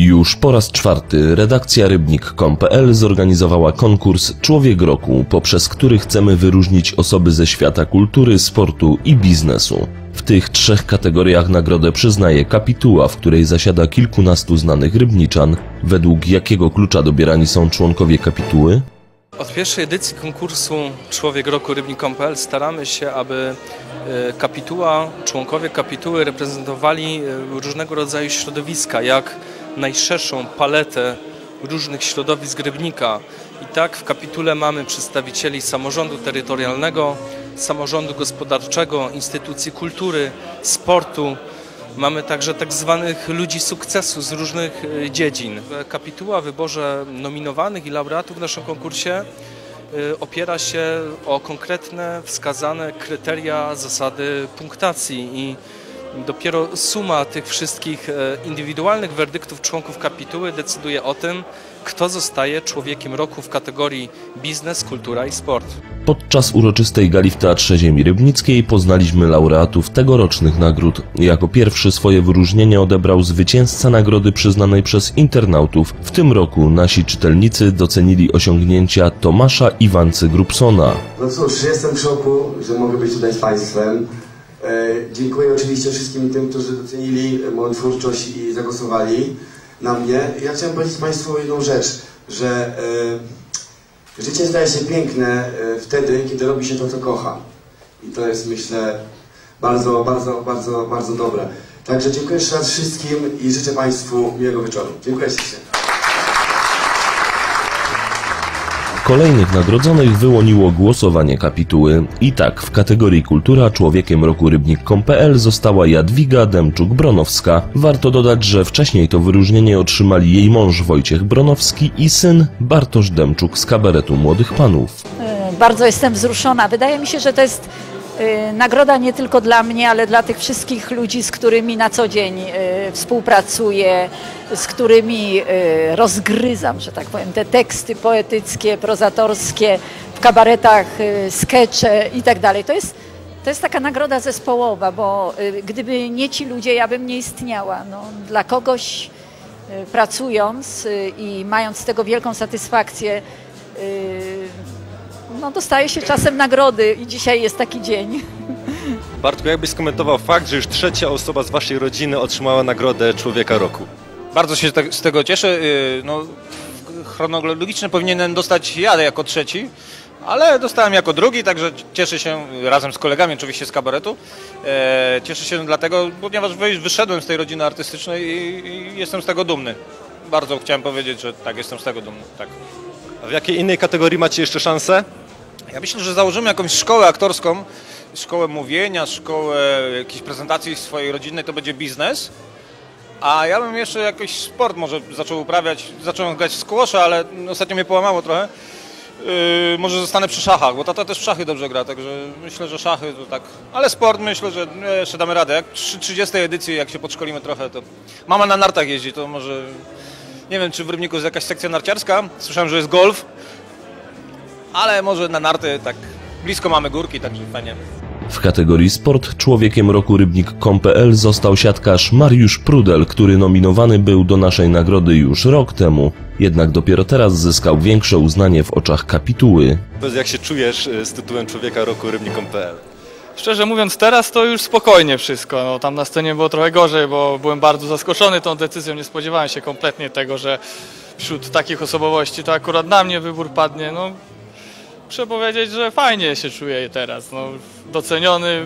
Już po raz czwarty redakcja rybnik.com.pl zorganizowała konkurs Człowiek Roku, poprzez który chcemy wyróżnić osoby ze świata kultury, sportu i biznesu. W tych trzech kategoriach nagrodę przyznaje kapituła, w której zasiada kilkunastu znanych rybniczan. Według jakiego klucza dobierani są członkowie kapituły? Od pierwszej edycji konkursu Człowiek Roku Rybnik.pl staramy się, aby e, kapituła, członkowie kapituły reprezentowali e, różnego rodzaju środowiska, jak najszerszą paletę różnych środowisk Rybnika. I tak w kapitule mamy przedstawicieli samorządu terytorialnego, samorządu gospodarczego, instytucji kultury, sportu. Mamy także tak zwanych ludzi sukcesu z różnych e, dziedzin. Kapituła w wyborze nominowanych i laureatów w naszym konkursie e, opiera się o konkretne, wskazane kryteria, zasady punktacji i dopiero suma tych wszystkich e, indywidualnych werdyktów członków kapituły decyduje o tym, kto zostaje człowiekiem roku w kategorii biznes, kultura i sport. Podczas uroczystej gali w Teatrze Ziemi Rybnickiej poznaliśmy laureatów tegorocznych nagród. Jako pierwszy swoje wyróżnienie odebrał zwycięzca nagrody przyznanej przez internautów. W tym roku nasi czytelnicy docenili osiągnięcia Tomasza Iwancy Grupsona. No cóż, jestem w szoku, że mogę być tutaj z Państwem. E, dziękuję oczywiście wszystkim tym, którzy docenili moją twórczość i zagłosowali na mnie. Ja chciałem powiedzieć Państwu jedną rzecz, że e, życie staje się piękne e, wtedy, kiedy robi się to, co kocha. I to jest, myślę, bardzo, bardzo, bardzo, bardzo dobre. Także dziękuję jeszcze raz wszystkim i życzę Państwu miłego wieczoru. Dziękuję ślicznie. Kolejnych nagrodzonych wyłoniło głosowanie kapituły. I tak w kategorii Kultura Człowiekiem Roku Rybnik.pl została Jadwiga Demczuk-Bronowska. Warto dodać, że wcześniej to wyróżnienie otrzymali jej mąż Wojciech Bronowski i syn Bartosz Demczuk z kabaretu Młodych Panów. E, Bardzo jestem wzruszona. Wydaje mi się, że to jest nagroda nie tylko dla mnie, ale dla tych wszystkich ludzi, z którymi na co dzień e, współpracuję, z którymi e, rozgryzam, że tak powiem, te teksty poetyckie, prozatorskie, w kabaretach, skecze i tak dalej. To jest, to jest taka nagroda zespołowa, bo gdyby nie ci ludzie, ja bym nie istniała. No, dla kogoś pracując i mając z tego wielką satysfakcję, no, dostaje się czasem nagrody i dzisiaj jest taki dzień. Bartku, jakbyś skomentował fakt, że już trzecia osoba z waszej rodziny otrzymała nagrodę Człowieka Roku? Bardzo się z tego cieszę. Yy, No, chronologicznie powinienem dostać ja jako trzeci, ale dostałem jako drugi, także cieszę się razem z kolegami oczywiście z kabaretu. E, Cieszę się dlatego, ponieważ wy- wyszedłem z tej rodziny artystycznej i, i jestem z tego dumny. Bardzo chciałem powiedzieć, że tak, jestem z tego dumny. Tak. A w jakiej innej kategorii macie jeszcze szansę? Ja myślę, że założymy jakąś szkołę aktorską, szkołę mówienia, szkołę jakiejś prezentacji swojej rodzinnej, to będzie biznes. A ja bym jeszcze jakiś sport może zaczął uprawiać. Zacząłem grać w squasha, ale ostatnio mnie połamało trochę. Yy, może zostanę przy szachach, bo tata też w szachy dobrze gra, także myślę, że szachy to tak. Ale sport myślę, że no, jeszcze damy radę. Jak przy 30 edycji, jak się podszkolimy trochę, to mama na nartach jeździ, to może nie wiem, czy w Rybniku jest jakaś sekcja narciarska. Słyszałem, że jest golf, ale może na narty tak blisko mamy górki, także fajnie. W kategorii Sport Człowiekiem Roku Rybnik.pl został siatkarz Mariusz Prudel, który nominowany był do naszej nagrody już rok temu. Jednak dopiero teraz zyskał większe uznanie w oczach kapituły. Powiedz, jak się czujesz y, z tytułem Człowieka Roku Rybnik.pl? Szczerze mówiąc, teraz to już spokojnie wszystko. No, tam na scenie było trochę gorzej, bo byłem bardzo zaskoczony tą decyzją. Nie spodziewałem się kompletnie tego, że wśród takich osobowości to akurat na mnie wybór padnie. No, muszę powiedzieć, że fajnie się czuję teraz. No, doceniony,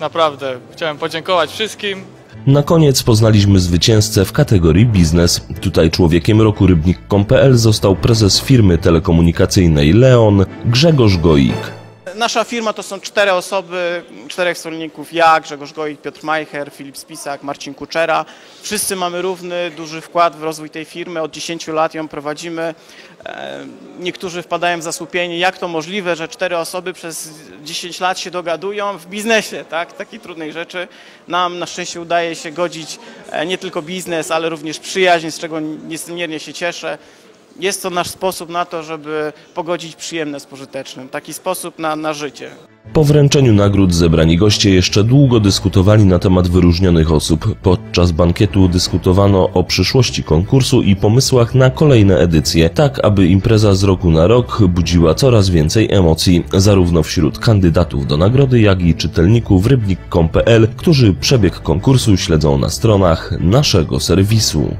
naprawdę. Chciałem podziękować wszystkim. Na koniec poznaliśmy zwycięzcę w kategorii biznes. Tutaj człowiekiem roku rybnik.pl został prezes firmy telekomunikacyjnej Leon Grzegorz Goik. Nasza firma to są cztery osoby, czterech wspólników, ja, Grzegorz Goik, Piotr Majcher, Filip Spisak, Marcin Kuczera. Wszyscy mamy równy, duży wkład w rozwój tej firmy, od 10 lat ją prowadzimy. E, Niektórzy wpadają w zasłupienie, jak to możliwe, że cztery osoby przez 10 lat się dogadują w biznesie, tak, takiej trudnej rzeczy. Nam na szczęście udaje się godzić e, nie tylko biznes, ale również przyjaźń, z czego niezmiernie się cieszę. Jest to nasz sposób na to, żeby pogodzić przyjemne z pożytecznym. Taki sposób na, na życie. Po wręczeniu nagród zebrani goście jeszcze długo dyskutowali na temat wyróżnionych osób. Podczas bankietu dyskutowano o przyszłości konkursu i pomysłach na kolejne edycje, tak aby impreza z roku na rok budziła coraz więcej emocji, zarówno wśród kandydatów do nagrody, jak i czytelników rybnik.com.pl, którzy przebieg konkursu śledzą na stronach naszego serwisu.